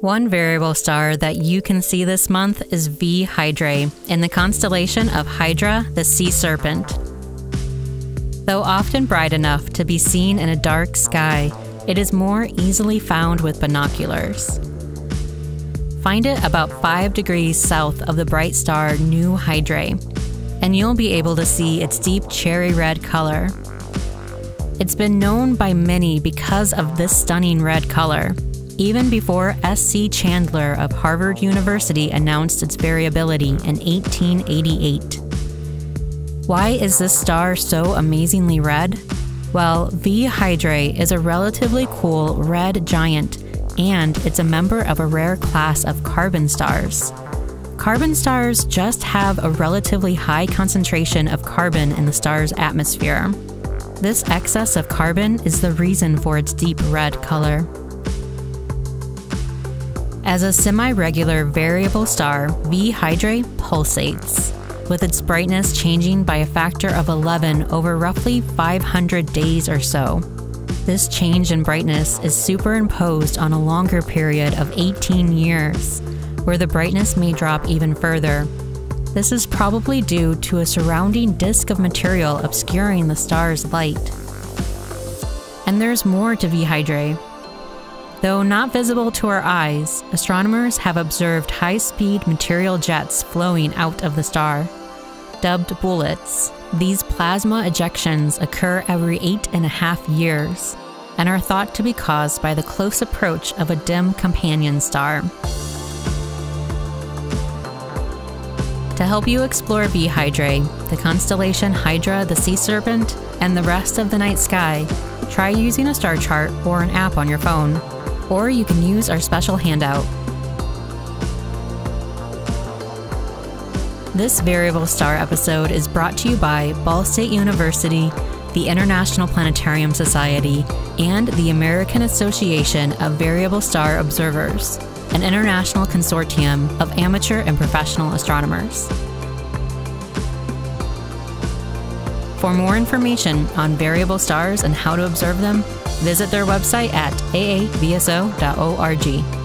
One variable star that you can see this month is V Hydrae in the constellation of Hydra, the sea serpent. Though often bright enough to be seen in a dark sky, it is more easily found with binoculars. Find it about 5 degrees south of the bright star Nu Hydrae, and you'll be able to see its deep cherry red color. It's been known by many because of this stunning red color, even before S.C. Chandler of Harvard University announced its variability in 1888. Why is this star so amazingly red? Well, V Hydrae is a relatively cool red giant, and it's a member of a rare class of carbon stars. Carbon stars just have a relatively high concentration of carbon in the star's atmosphere. This excess of carbon is the reason for its deep red color. As a semi regular variable star, V Hydrae pulsates, with its brightness changing by a factor of 11 over roughly 500 days or so. This change in brightness is superimposed on a longer period of 18 years, where the brightness may drop even further. This is probably due to a surrounding disk of material obscuring the star's light. And there's more to V Hydrae. Though not visible to our eyes, astronomers have observed high speed material jets flowing out of the star. Dubbed bullets, these plasma ejections occur every eight and a half years and are thought to be caused by the close approach of a dim companion star. To help you explore V Hydrae, the constellation Hydra the Sea Serpent, and the rest of the night sky, try using a star chart or an app on your phone or you can use our special handout. This Variable Star episode is brought to you by Ball State University, the International Planetarium Society, and the American Association of Variable Star Observers, an international consortium of amateur and professional astronomers. For more information on variable stars and how to observe them, visit their website at aavso.org.